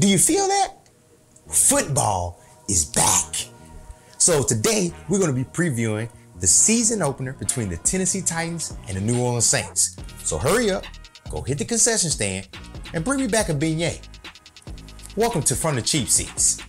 Do you feel that? Football is back. So today we're going to be previewing the season opener between the Tennessee Titans and the New Orleans Saints. So hurry up, go hit the concession stand, and bring me back a beignet. Welcome to From the Cheap Seats.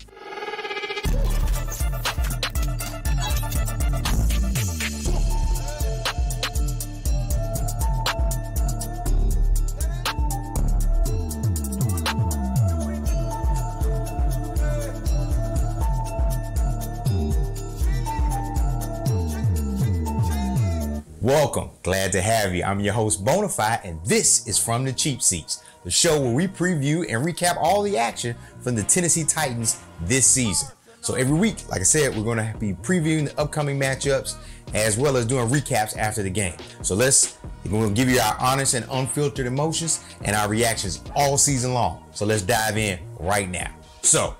Glad to have you. I'm your host, Bonafide, and this is From the Cheap Seats, the show where we preview and recap all the action from the Tennessee Titans this season. So every week, like I said, we're going to be previewing the upcoming matchups as well as doing recaps after the game. So let's, we're going to give you our honest and unfiltered emotions and our reactions all season long. So let's dive in right now. So,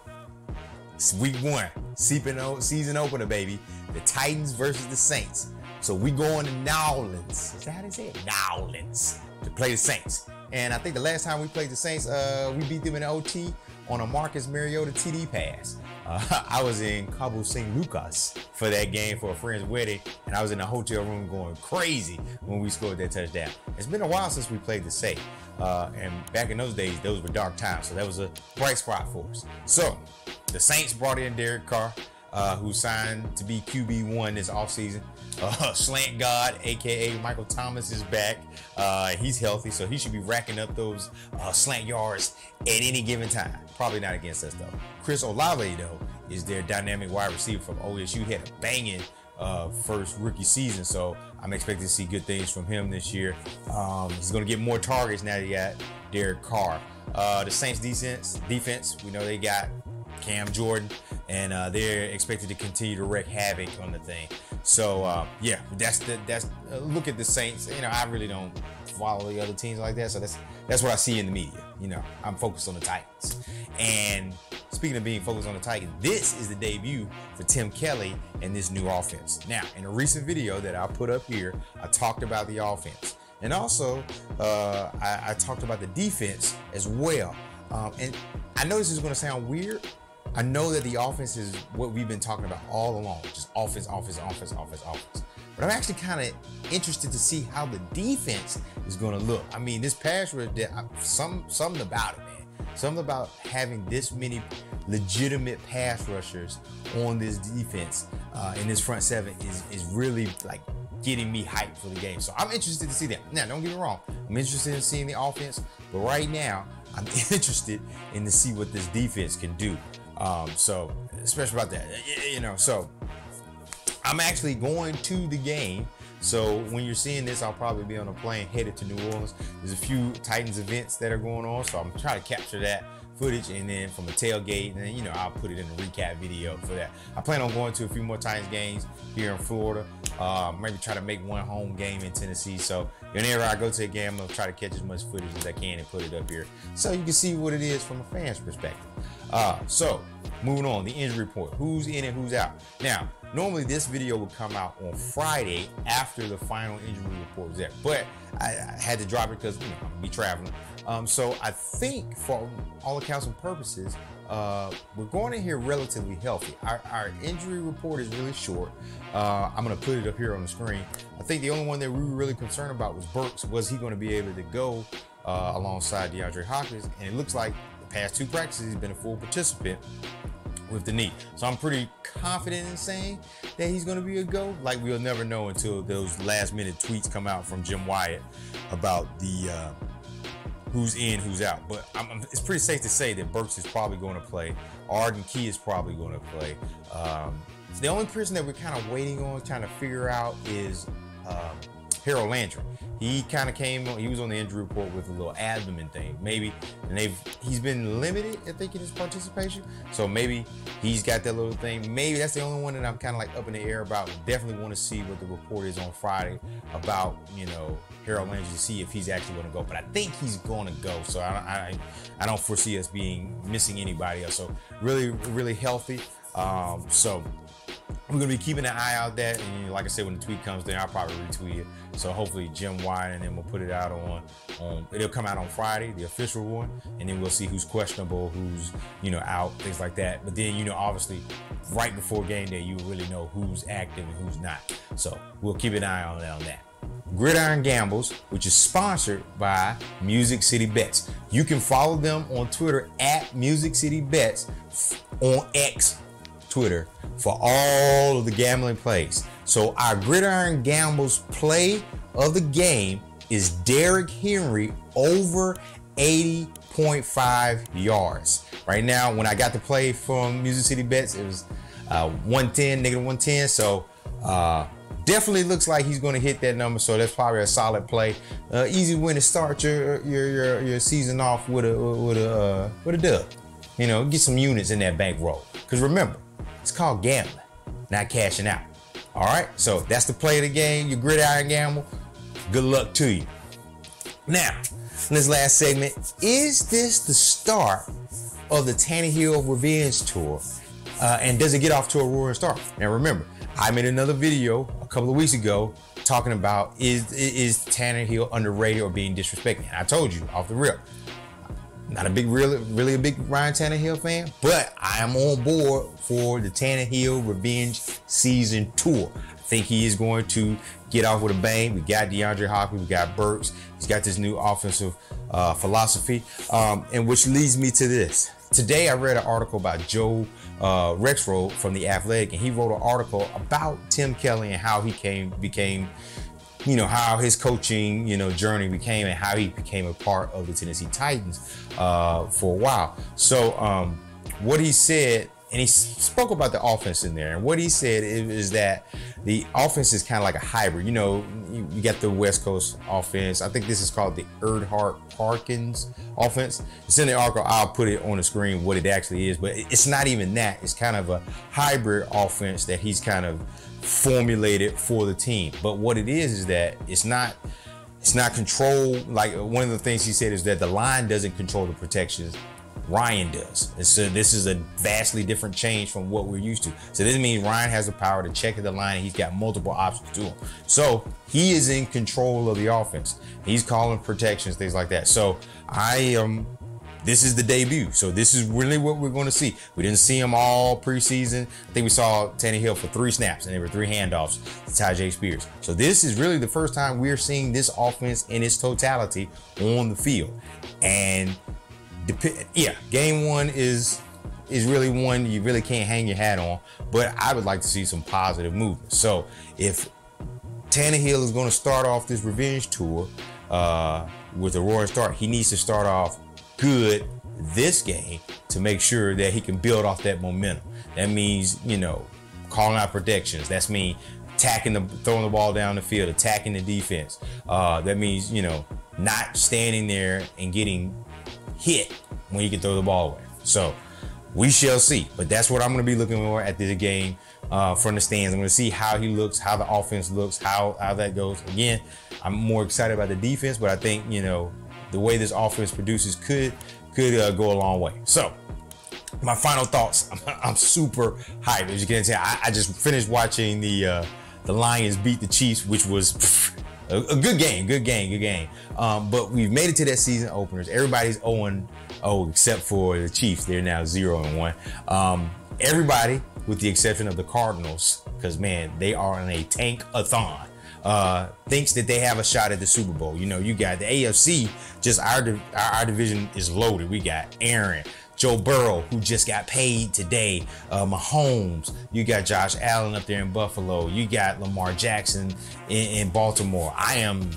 week one, season opener, baby. The Titans versus the Saints. So we going to Nowlands. Is that they say it? Nowlands to play the Saints. And I think the last time we played the Saints, uh, we beat them in OT on a Marcus Mariota TD pass. Uh, I was in Cabo San Lucas for that game for a friend's wedding, and I was in the hotel room going crazy when we scored that touchdown. It's been a while since we played the Saints, uh, and back in those days, those were dark times, so that was a bright spot for us. So the Saints brought in Derek Carr, uh, who signed to be QB1 this offseason. Uh, Slant God, aka Michael Thomas, is back. Uh, he's healthy, so he should be racking up those uh, slant yards at any given time. Probably not against us though. Chris Olave though is their dynamic wide receiver from OSU. He had a banging uh, first rookie season, so I'm expecting to see good things from him this year. Um, he's going to get more targets now that he got Derek Carr. Uh, the Saints defense, defense, we know they got Cam Jordan, and uh, they're expected to continue to wreak havoc on the thing. So uh, yeah, that's the that's uh, look at the Saints. You know, I really don't follow the other teams like that, so that's that's what I see in the media. You know, I'm focused on the Titans. And speaking of being focused on the Titans, this is the debut for Tim Kelly and this new offense. Now, in a recent video that I put up here, I talked about the offense. And also, uh, I, I, talked about the defense as well. Um, and I know this is going to sound weird, I know that the offense is what we've been talking about all along, just offense, offense, offense, offense, offense. But I'm actually kind of interested to see how the defense is going to look. I mean, this pass rush, some something about it, man. Something about having this many legitimate pass rushers on this defense uh, in this front seven is is really like getting me hyped for the game. So I'm interested to see that. Now, don't get me wrong. I'm interested in seeing the offense, but right now I'm interested in to see what this defense can do. Um, so, especially about that, you know. So, I'm actually going to the game. So when you're seeing this, I'll probably be on a plane headed to New Orleans. There's a few Titans events that are going on, so I'm trying to capture that footage and then from the tailgate, and then you know I'll put it in a recap video for that. I plan on going to a few more Titans games here in Florida. Uh, maybe try to make one home game in Tennessee. So whenever I go to a game, I'll try to catch as much footage as I can and put it up here so you can see what it is from a fan's perspective. Uh, so moving on, the injury report. Who's in and who's out? Now, normally this video would come out on Friday after the final injury report is there, but I, I had to drop it because you know I'm gonna be traveling. Um, so I think for all accounts and purposes, uh, we're going in here relatively healthy. Our, our injury report is really short. Uh, I'm going to put it up here on the screen. I think the only one that we were really concerned about was Burks. Was he going to be able to go uh, alongside DeAndre Hopkins? And it looks like the past two practices he's been a full participant with the knee. So I'm pretty confident in saying that he's going to be a go. Like we'll never know until those last minute tweets come out from Jim Wyatt about the uh, who's in, who's out. But I'm, it's pretty safe to say that Burks is probably going to play. Arden Key is probably going to play. Um, the only person that we're kind of waiting on, trying to figure out is um, Harold Landry. He kind of came he was on the injury report with a little abdomen thing. Maybe, and they've, he's been limited, I think, in his participation. So maybe he's got that little thing. Maybe that's the only one that I'm kind of like up in the air about. Definitely want to see what the report is on Friday about, you know, Harold Landry to see if he's actually going to go. But I think he's going to go. So I, I, I don't foresee us being missing anybody else. So really, really healthy. Um, so we're gonna be keeping an eye out that, and like I said, when the tweet comes, then I'll probably retweet it. So hopefully Jim Wyatt and then we'll put it out on on. It'll come out on Friday, the official one, and then we'll see who's questionable, who's you know out, things like that. But then you know, obviously, right before game day, you really know who's active and who's not. So we'll keep an eye on, on that. Gridiron Gambles, which is sponsored by Music City Bets. You can follow them on Twitter at Music City Bets on X Twitter for all of the gambling plays. So our Gridiron Gambles play of the game is Derrick Henry over 80.5 yards. Right now, when I got the play from Music City Bets, it was uh, 110, negative 110. So uh, definitely looks like he's going to hit that number. So that's probably a solid play. Uh, easy win to start your your your, your season off with a with a uh, with a dub. You know, get some units in that bankroll. Because remember, it's called gambling, not cashing out. All right, so that's the play of the game. Your gridiron gamble. Good luck to you. Now, in this last segment, is this the start of the Tannehill Revenge Tour? Uh, and does it get off to a roaring start? Now, remember, I made another video a couple of weeks ago talking about is is Tannehill underrated or being disrespected? And I told you off the rip, not a big, really, really a big Ryan Tannehill fan, but I am on board for the Tannehill Revenge Season Tour. I think he is going to get off with a bang. We got DeAndre Hopkins, we got Burks. He's got this new offensive uh, philosophy, um, and which leads me to this. Today, I read an article by Joe uh, Rexrode from the Athletic, and he wrote an article about Tim Kelly and how he came became you know, how his coaching, you know, journey became and how he became a part of the Tennessee Titans uh, for a while. So, um, what he said, and he spoke about the offense in there, and what he said is, is that the offense is kind of like a hybrid. You know, you, you, got the West Coast offense. I think this is called the Erhardt Perkins offense. It's in the article. I'll put it on the screen what it actually is, but it's not even that. It's kind of a hybrid offense that he's kind of formulated for the team. But what it is is that it's not it's not controlled. Like one of the things he said is that the line doesn't control the protections. Ryan does. And so this is a vastly different change from what we're used to. So this means Ryan has the power to check at the line and he's got multiple options to him. So he is in control of the offense. He's calling protections, things like that. So I am this is the debut. So this is really what we're going to see. We didn't see him all preseason. I think we saw Tannehill for three snaps and there were three handoffs to Tyjae Spears. So this is really the first time we're seeing this offense in its totality on the field. And yeah, game one is is really one you really can't hang your hat on. But I would like to see some positive movement. So if Tannehill is going to start off this revenge tour uh, with a roaring start, he needs to start off good this game to make sure that he can build off that momentum. That means, you know, calling out protections. That's me attacking the throwing the ball down the field, attacking the defense. Uh, that means, you know, not standing there and getting hit when you can throw the ball away. So we shall see. But that's what I'm going to be looking for at this game uh, from the stands. I'm going to see how he looks, how the offense looks, how how that goes. Again, I'm more excited about the defense, but I think you know the way this offense produces could could uh, go a long way. So my final thoughts. I'm, I'm super hyped. As you can tell, I, I just finished watching the uh, the Lions beat the Chiefs, which was a, a, good game, good game, good game. Um, but we've made it to that season openers. Everybody's 0 0 except for the Chiefs. They're now 0 and 1. Um, everybody, with the exception of the Cardinals, because man, they are in a tank a thon uh, thinks that they have a shot at the Super Bowl. You know, you got the AFC, just our, our, division is loaded. We got Aaron, Joe Burrow, who just got paid today, uh, Mahomes. You got Josh Allen up there in Buffalo. You got Lamar Jackson in, in Baltimore. I am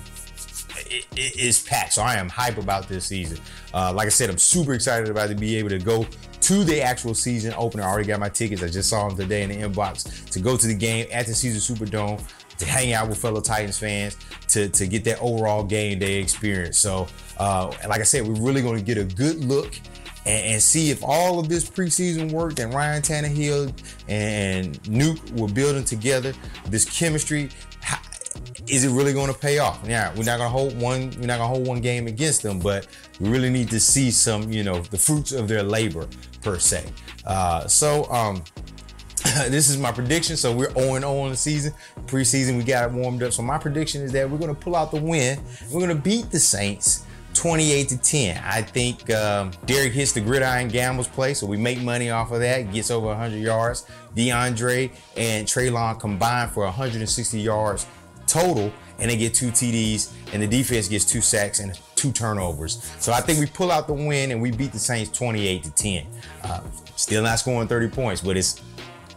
it, it is packed. So I am hype about this season. Uh, like I said, I'm super excited about to be able to go to the actual season opener. I already got my tickets. I just saw them today in the inbox to go to the game at the Caesars Superdome to hang out with fellow Titans fans, to, to get that overall game day experience. So, uh, like I said, we're really going to get a good look and, and, see if all of this preseason work that Ryan Tannehill and Nuke were building together, this chemistry, how, is it really going to pay off? Yeah, we're not going to hold one. We're not going to hold one game against them, but we really need to see some, you know, the fruits of their labor per se. Uh, so, um, this is my prediction. So we're 0 0 in the season. Preseason, we got it warmed up. So my prediction is that we're going to pull out the win. We're going to beat the Saints 28 to 10. I think um, Derrick hits the gridiron gambles play, so we make money off of that. Gets over 100 yards. DeAndre and Treylon combined for 160 yards total, and they get two TDs, and the defense gets two sacks and two turnovers. So I think we pull out the win and we beat the Saints 28 to 10. Uh, still not scoring 30 points, but it's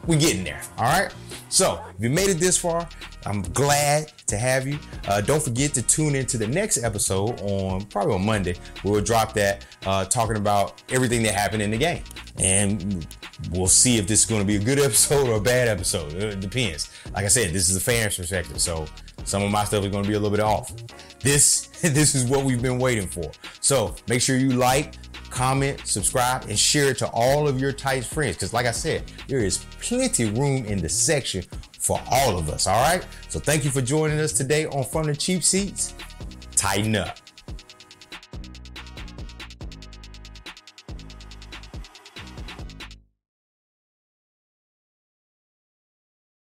we're getting there. All right. So if you made it this far, I'm glad to have you. Uh, don't forget to tune into the next episode on probably on Monday. We'll drop that uh, talking about everything that happened in the game. And we'll see if this is going to be a good episode or a bad episode. It depends. Like I said, this is a fan's perspective. So some of my stuff is going to be a little bit off. This, this is what we've been waiting for. So make sure you like, comment, subscribe, and share it to all of your tight friends. Because, like I said, there is plenty room in the section for all of us. All right. So, thank you for joining us today on From the Cheap Seats. Titan up.